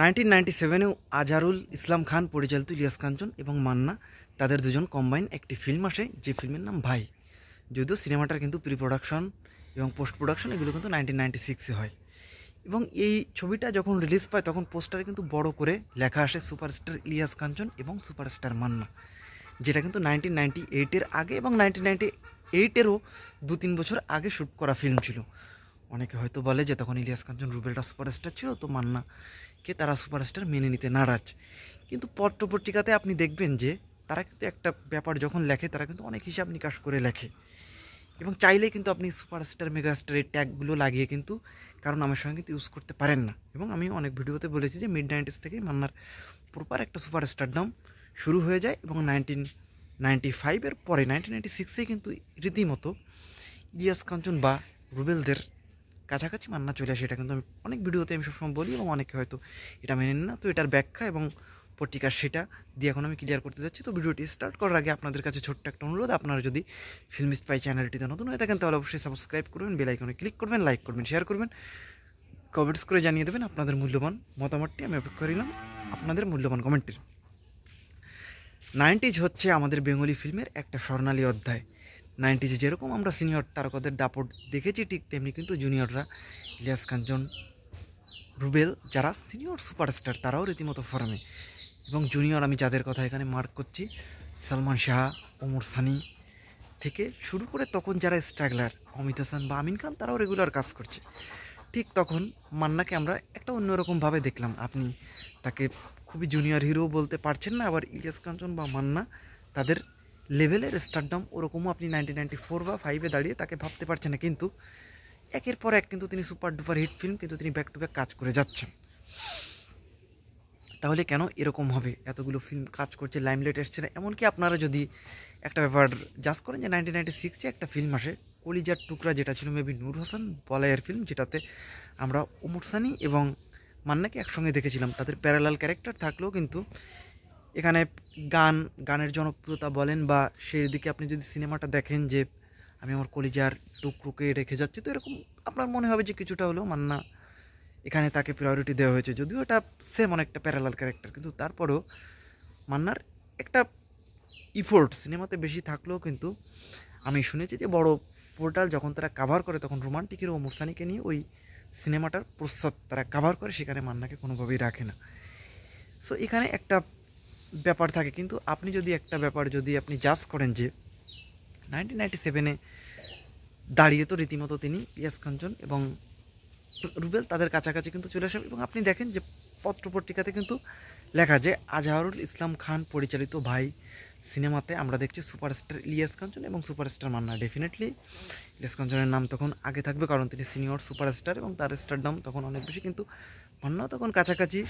Nineteen ninety সেভেনেও আজহারুল ইসলাম খান, পরিচালিত ইলিয়াস কাঞ্চন এবং মান্না তাদের দুজন কম্বাইন একটি ফিল্ম আসে, যে ফিল্মের নাম ভাই। যদিও সিনেমাটার কিন্তু প্রি প্রোডাকশন এবং পোস্ট প্রোডাকশন এগুলো কিন্তু নাইনটিন নাইনটি সিক্সে হয়। এবং এই ছবিটা যখন রিলিজ পায়, তখন পোস্টারে কিন্তু বড় করে লেখা আসে, সুপারস্টার ইলিয়াস কাঞ্চন এবং সুপারস্টার মান্না যেটা কিন্তু নাইনটিন নাইনটি এইটের আগে এবং নাইনটিন নাইনটি এইটেরও দু তিন বছর আগে শ্যুট করা ফিল্ম ছিল। অনেকে হয়তো বলে যে তখন ইলিয়াস কাঞ্চন রুবেলটা সুপারস্টার ছিল, তো মান্নাকে তারা সুপারস্টার মেনে নিতে নারাজ। কিন্তু পত্রপত্রিকাতে আপনি দেখবেন যে তারা কিন্তু একটা ব্যাপার যখন লেখে, তারা কিন্তু অনেক হিসাব নিকাশ করে লেখে। এবং চাইলে কিন্তু আপনি সুপারস্টার, মেগাস্টার এই ট্যাগগুলো লাগিয়ে কিন্তু কারণ আমার সঙ্গে কিন্তু ইউজ করতে পারেন না। এবং আমি অনেক ভিডিওতে বলেছি যে মিড নাইনটিস থেকে মান্নার প্রপার একটা সুপারস্টারডম শুরু হয়ে যায় এবং নাইনটিন নাইনটি ফাইভের পরে, নাইনটিন নাইনটি সিক্সে কিন্তু রীতিমতো ইলিয়াস কাঞ্চন বা রুবেলদের কাছাকাছি মান্না চলে আসে, এটা কিন্তু আমি অনেক ভিডিওতে আমি সবসময় বলি এবং অনেকে হয়তো এটা মেনে না। তো এটার ব্যাখ্যা এবং পত্রিকার সেটা দিয়ে এখন আমি ক্লিয়ার করতে যাচ্ছি। তো ভিডিওটি স্টার্ট করার আগে আপনাদের কাছে ছোট্ট একটা অনুরোধ, আপনারা যদি ফিল্ম স্পাই চ্যানেলটিতে নতুন হয়ে থাকেন, তাহলে অবশ্যই সাবস্ক্রাইব করবেন বেল আইকনে ক্লিক করবেন লাইক করবেন শেয়ার করবেন কমেন্টস করে জানিয়ে দেবেন আপনাদের মূল্যবান মতামতটি আমি অপেক্ষা করিলাম আপনাদের মূল্যবান কমেন্টের নাইনটিজ হচ্ছে আমাদের বেঙ্গলি ফিল্মের একটা স্বর্ণালী অধ্যায়। নাইনটিজে যেরকম আমরা সিনিয়র তারকাদের দাপট দেখেছি, ঠিক তেমনি কিন্তু জুনিয়ররা ইলিয়াস কাঞ্চন রুবেল, যারা সিনিয়র সুপারস্টার, তারাও রীতিমতো ফর্মে। এবং জুনিয়র আমি যাদের কথা এখানে মার্ক করছি, সালমান শাহ, ওমর সানি থেকে শুরু করে তখন যারা স্ট্রাগলার, অমিত হাসান বা আমিন খান, তারাও রেগুলার কাজ করছে। ঠিক তখন মান্নাকে আমরা একটা অন্যরকমভাবে দেখলাম। আপনি তাকে খুবই জুনিয়র হিরো বলতে পারছেন না, আবার ইলিয়াস কাঞ্চন বা মান্না তাদের লেভেলের স্টারডম ওরকমও আপনি নাইনটিন নাইনটি ফোর বা ফাইভে দাঁড়িয়ে তাকে ভাবতে পারছেন না, কিন্তু একের পর এক কিন্তু তিনি সুপার ডুপার হিট ফিল্ম কিন্তু তিনি ব্যাক টু ব্যাক কাজ করে যাচ্ছেন। তাহলে কেন এরকম হবে? এতগুলো ফিল্ম কাজ করছে লাইমলাইট এসছে না। এমনকি আপনারা যদি একটা ব্যাপার জাজ করেন যে নাইনটিন নাইনটি সিক্সে একটা ফিল্ম আসে, কলিজার টুকরা যেটা ছিল মেবি নূর হোসেন বলাইয়ের ফিল্ম যেটাতে আমরা উমর সানি এবং মান্নাকে একসঙ্গে দেখেছিলাম। তাদের প্যারালাল ক্যারেক্টার থাকলেও কিন্তু এখানে গান, গানের জনপ্রিয়তা বলেন বা সেই দিকে আপনি যদি সিনেমাটা দেখেন যে আমি আমার কলিজার টুকরুকে রেখে যাচ্ছি, তো এরকম আপনার মনে হবে যে কিছুটা হলেও মান্না এখানে তাকে প্রায়োরিটি দেওয়া হয়েছে। যদিও এটা সেম অনেকটা প্যারালাল ক্যারেক্টার কিন্তু তারপরেও মান্নার একটা ইফোর্ট সিনেমাতে বেশি থাকলেও কিন্তু আমি শুনেছি যে বড় পোর্টাল যখন তারা কাভার করে তখন রোমান্টিকের ও মুরসানিকে নিয়ে ওই সিনেমাটার প্রস্তাব তারা কাভার করে, সেখানে মান্নাকে কোনোভাবেই রাখে না। সো এখানে একটা ব্যাপার থাকে। কিন্তু আপনি যদি একটা ব্যাপার যদি আপনি জাজ করেন যে নাইনটিন নাইনটি সেভেনে দাঁড়িয়ে তো রীতিমতো তিনি ইয়াস কাঞ্চন এবং রুবেল তাদের কাছাকাছি কিন্তু চলে আসে এবং আপনি দেখেন যে পত্রপত্রিকাতে কিন্তু লেখা যে আজহারুল ইসলাম খান পরিচালিত ভাই সিনেমাতে আমরা দেখছি সুপারস্টার ইলিয়াস কাঞ্চন এবং সুপারস্টার মান্না। ডেফিনেটলি ইলিয়াস কাঞ্চনের নাম তখন আগে থাকবে কারণ তিনি সিনিয়র সুপারস্টার এবং তার স্টার দাম তখন অনেক বেশি। কিন্তু মান্নাও তখন কাছাকাছি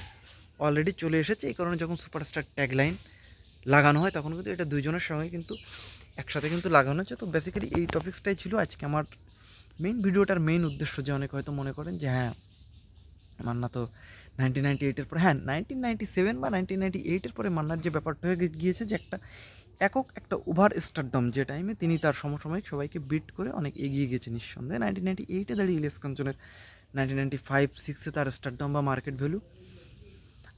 অলরেডি চলে এসেছে। এই কারণে যখন সুপারস্টার ট্যাগলাইন লাগানো হয়, তখন কিন্তু এটা দুইজনের সঙ্গে কিন্তু একসাথে কিন্তু লাগানো হচ্ছে। তো বেসিক্যালি এই টপিক্সটাই ছিল। আজকে আমার মেইন ভিডিওটার মেইন উদ্দেশ্য যে অনেক হয়তো মনে করেন যে হ্যাঁ মান্না তো নাইনটিন নাইনটি এইটের পরে হ্যাঁ নাইনটিন নাইনটি সেভেন বা নাইনটিন নাইনটি এইটের পরে মান্নার যে ব্যাপারটা হয়ে গিয়েছে যে একটা একক একটা ওভার স্টারডম যে টাইমে তিনি তার সমসাময়িক সবাইকে বিট করে অনেক এগিয়ে গেছে নিঃসন্দেহে। নাইনটিন নাইনটি এইটে দাঁড়িয়ে ইলেস কাঞ্চনের নাইনটিন নাইনটি ফাইভ সিক্সে তার স্টারডম বা মার্কেট ভ্যালু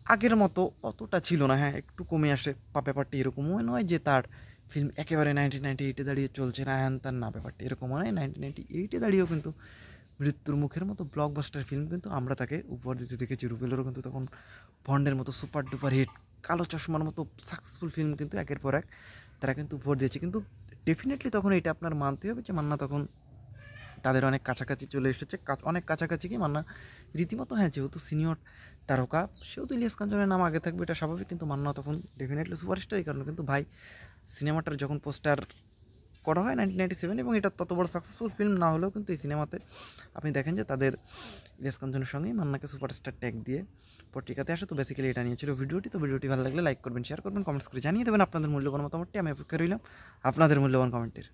আগের মতো অতটা ছিল না হ্যাঁ একটু কমে আসে। বা ব্যাপারটি এরকমও নয় যে তার ফিল্ম একেবারে নাইনটিন নাইনটি এইটে দাঁড়িয়ে চলছে না হ্যান তার না, ব্যাপারটা এরকম নয়। নাইনটিন নাইনটি এইটে দাঁড়িয়েও কিন্তু মৃত্যুর মুখের মতো ব্লকবাস্টার ফিল্ম কিন্তু আমরা তাকে উপহার দিতে দেখেছি। রুবেলেরও কিন্তু তখন বন্ডের মতো সুপার ডুপার হিট কালো চশমার মতো সাকসেসফুল ফিল্ম কিন্তু একের পর এক তারা কিন্তু উপহার দিয়েছে। কিন্তু ডেফিনেটলি তখন এটা আপনার মানতে হবে যে মান্না তখন তাদের অনেক কাছাকাছি চলে এসেছে। অনেক কাছাকাছি কি মান্না, রীতিমতো হ্যাঁ যেহেতু সিনিয়র তারকা, সেহেতু ইলিয়াস কাঞ্চনের নাম আগে থাকবে, এটা স্বাভাবিক, কিন্তু মান্না তখন ডেফিনেটলি সুপারস্টার এই কারণে। কিন্তু ভাই, সিনেমাটার যখন পোস্টার করা হয় নাইনটিন নাইনটি সেভেন এবং এটা তত বড় সাকসেসফুল ফিল্ম না হলেও কিন্তু এই সিনেমাতে আপনি দেখেন যে তাদের ইলিয়াস কাঞ্চনের সঙ্গেই মান্নাকে সুপারস্টার ট্যাগ দিয়ে পত্রিকাতে আসে। তো বেসিক্যালি এটা নিয়ে নিয়েছিল ভিডিওটি। তো ভিডিওটি ভালো লাগলে লাইক করবেন শেয়ার করবেন কমেন্টস করে জানিয়ে দেবেন আপনাদের মূল্যবান মতামতটি। আমি অপেক্ষা রইলাম আপনাদের মূল্যবান কমেন্টের